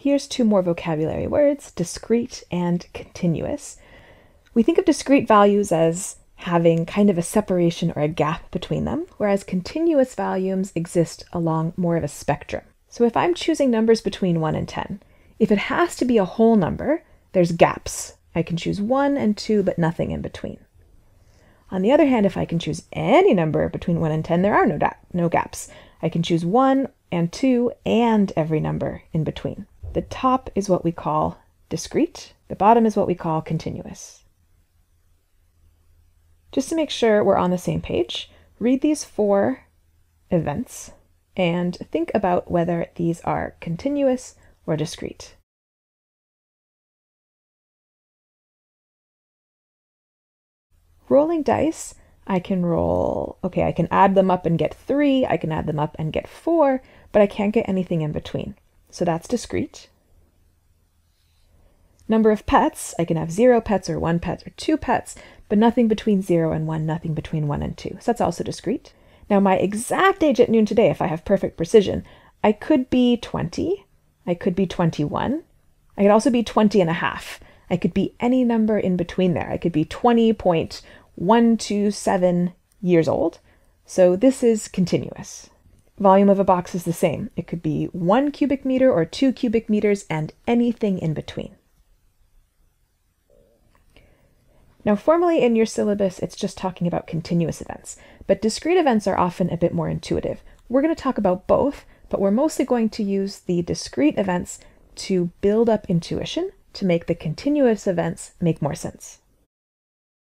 Here's two more vocabulary words, discrete and continuous. We think of discrete values as having kind of a separation or a gap between them, whereas continuous values exist along more of a spectrum. So if I'm choosing numbers between 1 and 10, if it has to be a whole number, there's gaps. I can choose 1 and 2, but nothing in between. On the other hand, if I can choose any number between 1 and 10, there are no, no gaps. I can choose 1 and 2 and every number in between. The top is what we call discrete. The bottom is what we call continuous. Just to make sure we're on the same page, read these four events and think about whether these are continuous or discrete. Rolling dice, I can roll, okay, I can add them up and get three, I can add them up and get four, but I can't get anything in between. So that's discrete. Number of pets, I can have zero pets or one pet or two pets, but nothing between zero and one, nothing between one and two. So that's also discrete. Now my exact age at noon today, if I have perfect precision, I could be 20, I could be 21, I could also be 20 and a half. I could be any number in between there. I could be 20.127 years old. So this is continuous. Volume of a box is the same. It could be one cubic meter or two cubic meters and anything in between. Now, formally in your syllabus, it's just talking about continuous events, but discrete events are often a bit more intuitive. We're going to talk about both, but we're mostly going to use the discrete events to build up intuition to make the continuous events make more sense.